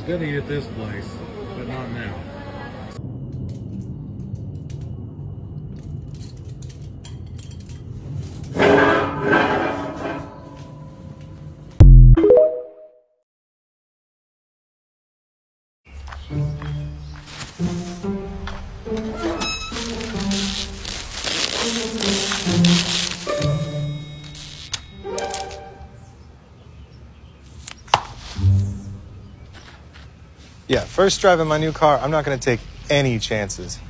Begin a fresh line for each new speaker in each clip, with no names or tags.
Was gonna eat at this place,
Yeah, first driving my new car, I'm not gonna take any chances.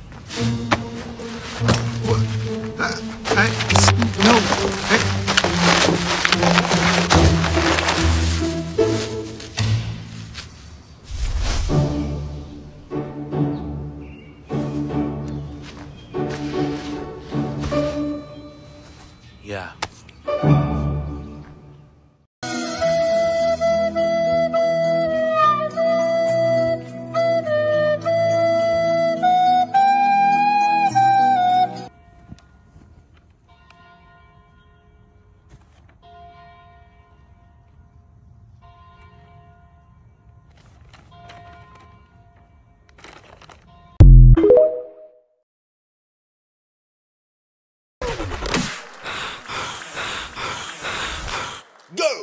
Go!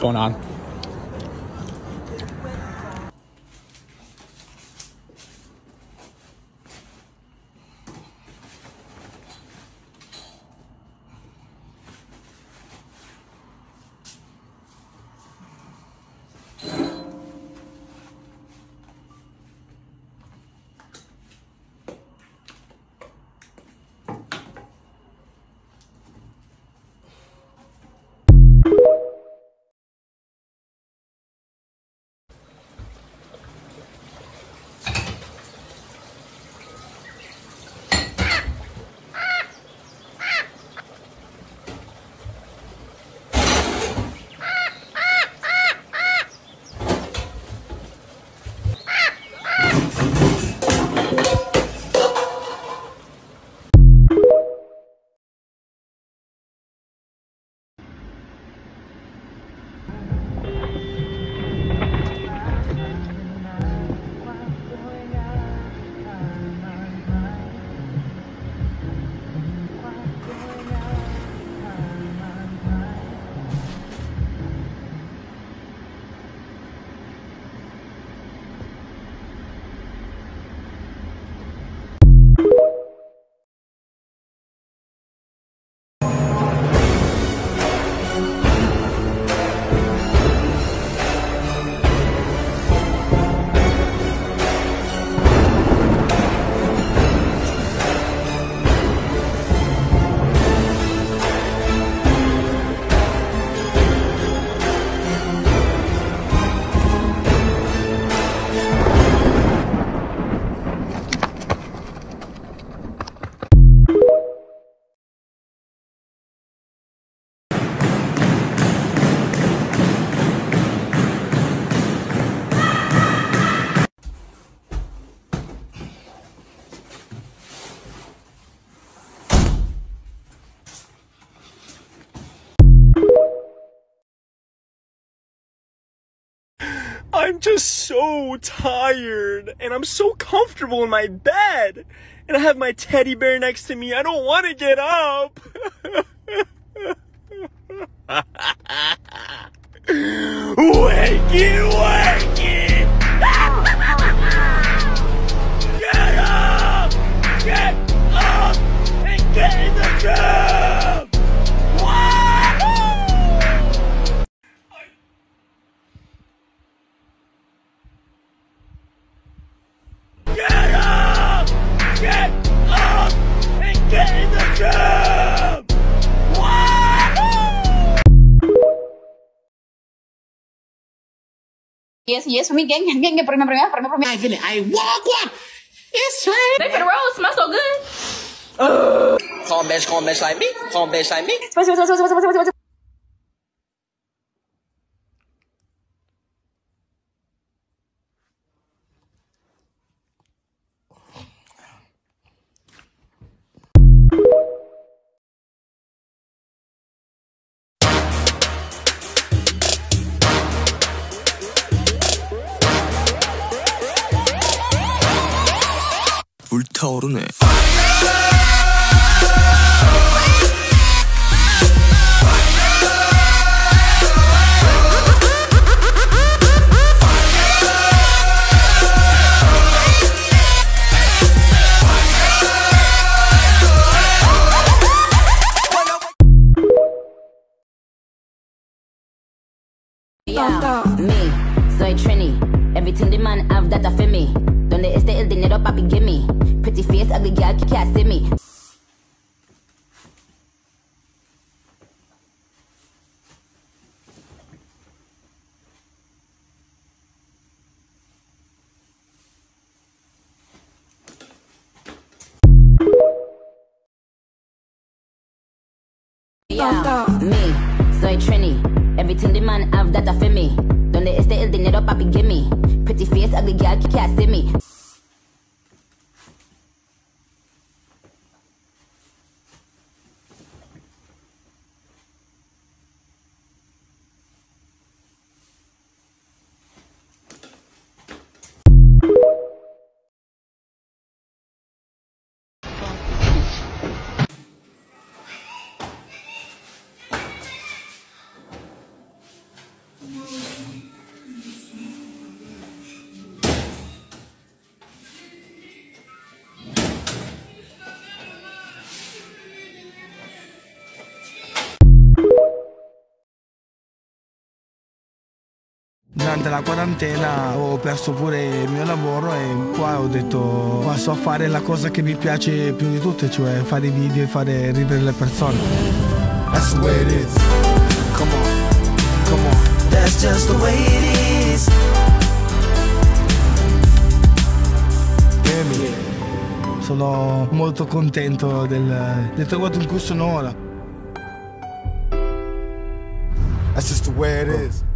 Going on?
I'm just so tired and I'm so comfortable in my bed. And I have my teddy bear next to me. I don't want to get up. wakey, wakey!
Yes, yes, for me, gang, gang, gang, for me, for me, for me, for me.
I feel it. I walk one. It's right.
They for the road smell so good.
Calm bitch, calm bitch like me. Calm bitch like me.
타오르네.
Yeah, me, soy Trini. Everything the man have that a for me. Donde esté el dinero, papi, gimme. Pretty face, ugly girl, you can't see me. Yeah, me, soy Trini. Everything the man have that a for me. Donde esté el dinero, papi, gimme. Pretty face, ugly girl, you can't see me.
Durante la quarantena ho perso pure il mio lavoro e qua ho detto passo a fare la cosa che mi piace più di tutte, cioè fare video e fare ridere le persone.
That's the way it is. Come on, come on. That's just the way it is.
Sono molto contento del, di trovato in cui sono ora.
That's just the way it is.